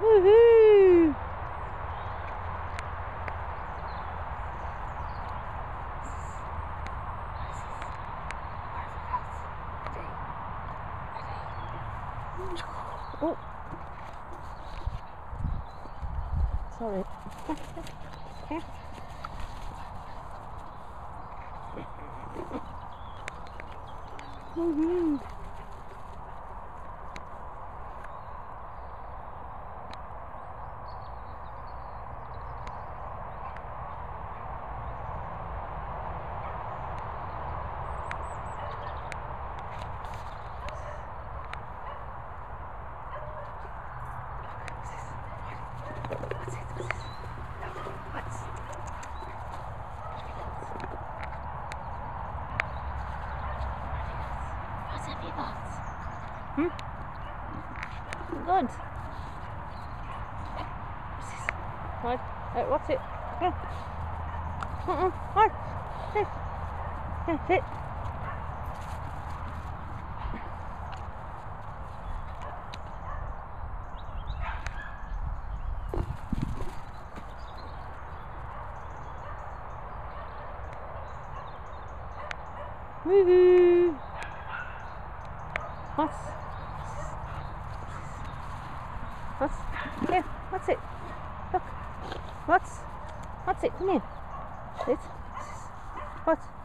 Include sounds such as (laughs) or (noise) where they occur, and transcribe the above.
Woohoo! Oh. Sorry. (laughs) What Good. Right. Uh, Wotsit? Uh-uh. Right. Sit. Sit. Woohoo! What's What's here? Wotsit? Look. What's Wotsit? Come here. Sit. What?